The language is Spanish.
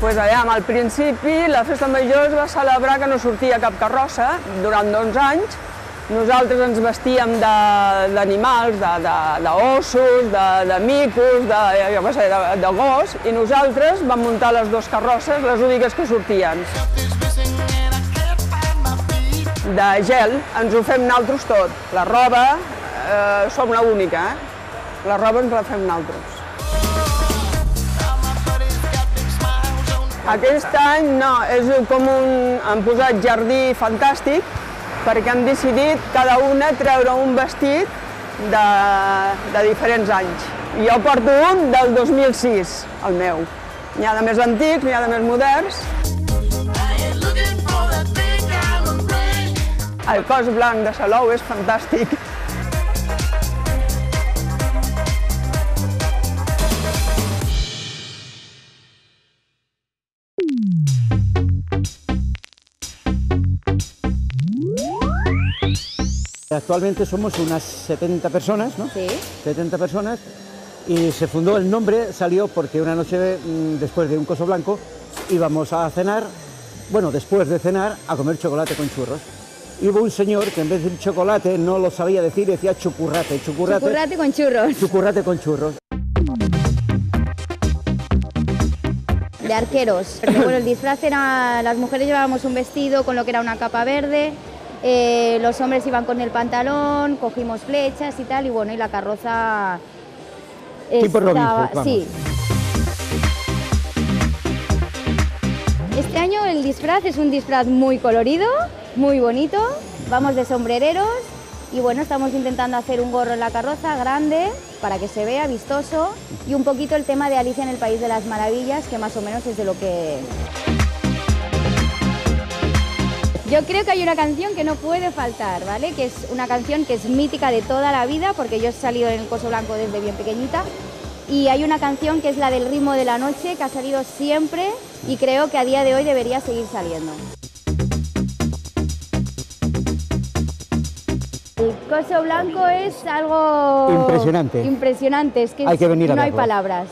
pues, aviam, al principi la festa major es va celebrar que no sortia cap carrossa durant 11 anys. Nosaltres ens vestíem d'animals, d'ossos, de, de micos, de, jo què sé, de, de gos, i nosaltres vam muntar les dues carrosses, les úniques que sortien. De gel, ens ho fem naltros tot. La roba, eh, som l'única, eh? La roba ens la fem naltros. Aquest any no, és com un... han posat jardí fantàstic perquè han decidit cada una treure un vestit de, de diferents anys. Jo porto un del 2006, el meu. N'hi ha de més antics, n'hi ha de més moderns. El cos blanc de Salou és fantàstic. Actualmente somos unas 70 personas, ¿no? Sí. 70 personas y se fundó el nombre, salió porque una noche mm, después de un coso blanco íbamos a cenar, bueno, después de cenar, a comer chocolate con churros. Y hubo un señor que en vez de chocolate no lo sabía decir, decía chucurrate, chucurrate, Chocolate con churros. chucurrate con churros. de arqueros. Porque, bueno, el disfraz era, las mujeres llevábamos un vestido con lo que era una capa verde, eh, los hombres iban con el pantalón, cogimos flechas y tal, y bueno, y la carroza Tipo estaba- sí. Este año el disfraz es un disfraz muy colorido, muy bonito, vamos de sombrereros y bueno, estamos intentando hacer un gorro en la carroza grande para que se vea vistoso y un poquito el tema de Alicia en el País de las Maravillas, que más o menos es de lo que... Yo creo que hay una canción que no puede faltar, ¿vale? Que es una canción que es mítica de toda la vida, porque yo he salido en el Coso Blanco desde bien pequeñita. Y hay una canción que es la del ritmo de la noche, que ha salido siempre y creo que a día de hoy debería seguir saliendo. El Coso Blanco es algo... Impresionante. Impresionante, es que Hay que venir a no hay palabras.